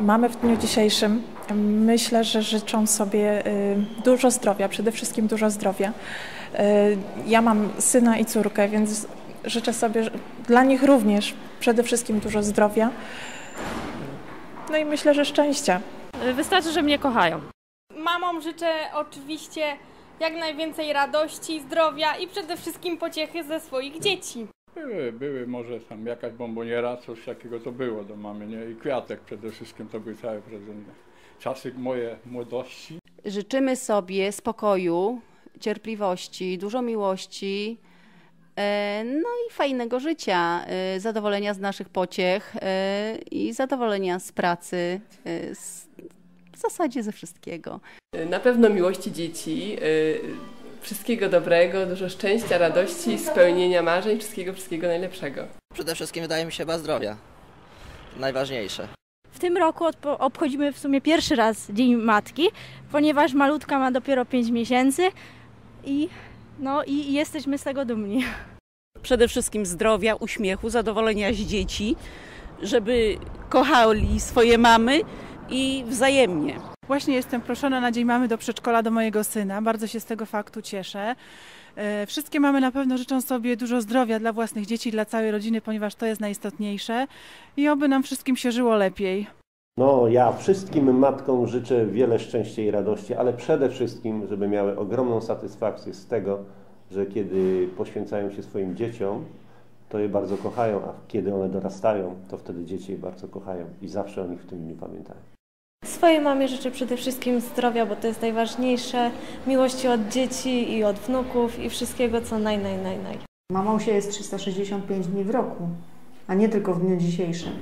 Mamy w dniu dzisiejszym myślę, że życzą sobie y, dużo zdrowia, przede wszystkim dużo zdrowia. Y, Ja mam syna i córkę, więc życzę sobie że- dla nich również przede wszystkim dużo zdrowia. No i myślę, że szczęścia. Wystarczy, że mnie kochają. Mamom życzę oczywiście jak najwięcej radości, zdrowia i przede wszystkim pociechy ze swoich dzieci. Były, były może tam jakaś bomboniera, coś takiego to było do mamy, nie? I kwiatek przede wszystkim to były całe prezenty. Czasy moje młodości. Życzymy sobie spokoju, cierpliwości, dużo miłości, e, no i fajnego życia, e, zadowolenia z naszych pociech e, i zadowolenia z pracy, z, w zasadzie ze wszystkiego. Na pewno miłości dzieci, y, wszystkiego dobrego, dużo szczęścia, radości, spełnienia marzeń, wszystkiego, wszystkiego najlepszego. Przede wszystkim wydaje mi się chyba zdrowia. Najważniejsze. W tym roku obchodzimy w sumie pierwszy raz Dzień Matki, ponieważ malutka ma dopiero 5 miesięcy i, no, i jesteśmy z tego dumni. Przede wszystkim zdrowia, uśmiechu, zadowolenia z dzieci, żeby kochali swoje mamy i wzajemnie. Właśnie jestem proszona na Dzień Mamy do przedszkola do mojego syna. Bardzo się z tego faktu cieszę. E, Wszystkie mamy na pewno życzą sobie dużo zdrowia dla własnych dzieci, dla całej rodziny, ponieważ to jest najistotniejsze i oby nam wszystkim się żyło lepiej. No, ja wszystkim matkom życzę wiele szczęścia i radości, ale przede wszystkim, żeby miały ogromną satysfakcję z tego, że kiedy poświęcają się swoim dzieciom, to je bardzo kochają, a kiedy one dorastają, to wtedy dzieci je bardzo kochają i zawsze o nich w tym dniu pamiętają. Swojej mamie życzę przede wszystkim zdrowia, bo to jest najważniejsze, miłości od dzieci i od wnuków i wszystkiego, co naj, naj, naj, naj. Mamą się jest 365 dni w roku, a nie tylko w dniu dzisiejszym.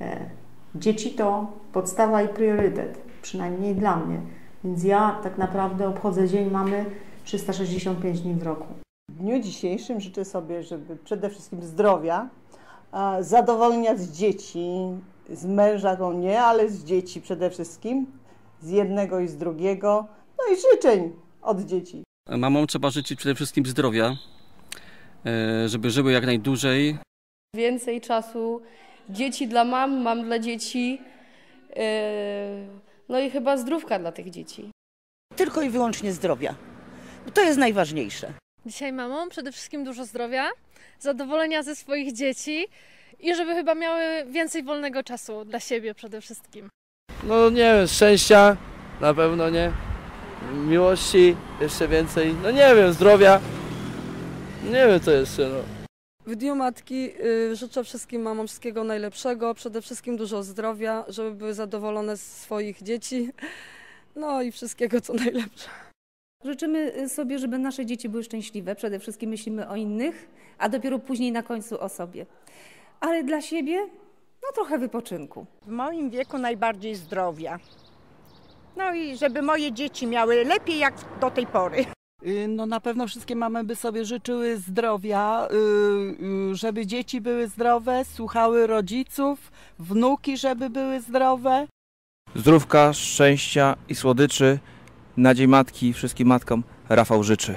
E, Dzieci to podstawa i priorytet, przynajmniej dla mnie. Więc ja tak naprawdę obchodzę Dzień Mamy 365 dni w roku. W dniu dzisiejszym życzę sobie, żeby przede wszystkim zdrowia, a, zadowolenia z dzieci, z męża to nie, ale z dzieci przede wszystkim, z jednego i z drugiego, no i życzeń od dzieci. Mamom trzeba życzyć przede wszystkim zdrowia, e, żeby żyły jak najdłużej. Więcej czasu dzieci dla mam, mam dla dzieci. Yy, No i chyba zdrówka dla tych dzieci. Tylko i wyłącznie zdrowia. To jest najważniejsze. Dzisiaj mamom przede wszystkim dużo zdrowia, zadowolenia ze swoich dzieci i żeby chyba miały więcej wolnego czasu dla siebie przede wszystkim. No nie wiem, szczęścia na pewno nie. Miłości jeszcze więcej. No nie wiem, zdrowia. Nie wiem co jeszcze no. W Dniu Matki y, życzę wszystkim mamom wszystkiego najlepszego, przede wszystkim dużo zdrowia, żeby były zadowolone z swoich dzieci, no i wszystkiego co najlepsze. Życzymy sobie, żeby nasze dzieci były szczęśliwe. Przede wszystkim myślimy o innych, a dopiero później na końcu o sobie. Ale dla siebie, no trochę wypoczynku. W moim wieku najbardziej zdrowia. No i żeby moje dzieci miały lepiej jak do tej pory. No na pewno wszystkie mamy by sobie życzyły zdrowia, y, y, żeby dzieci były zdrowe, słuchały rodziców, wnuki, żeby były zdrowe. Zdrówka, szczęścia i słodyczy. Na Dzień Matki wszystkim matkom Rafał życzy.